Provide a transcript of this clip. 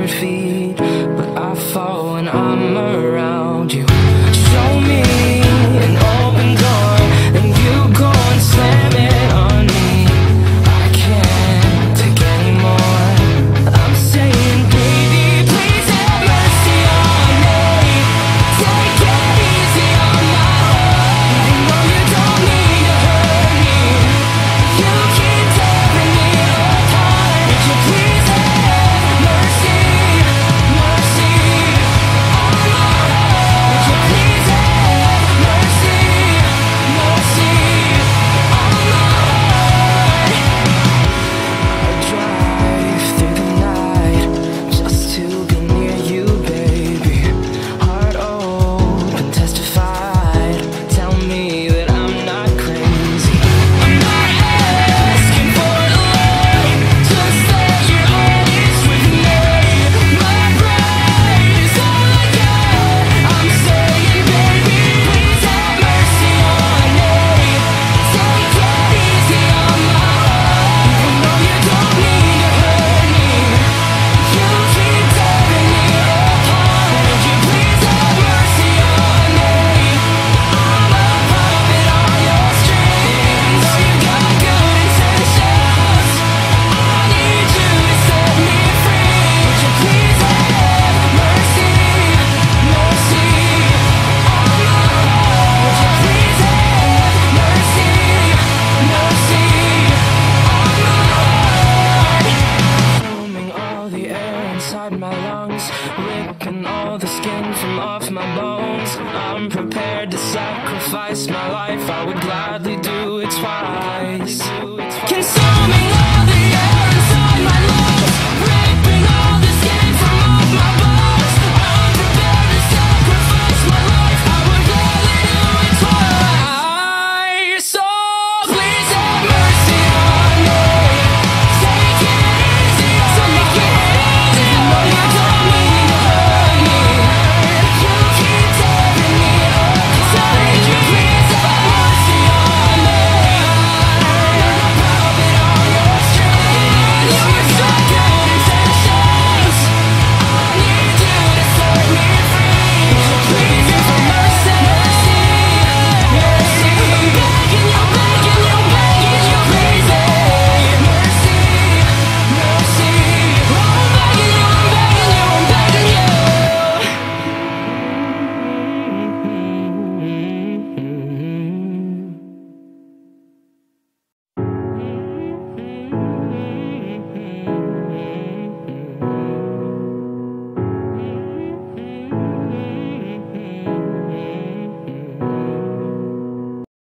hundred feet inside my lungs, ripping all the skin from off my bones. I'm prepared to sacrifice my life. I would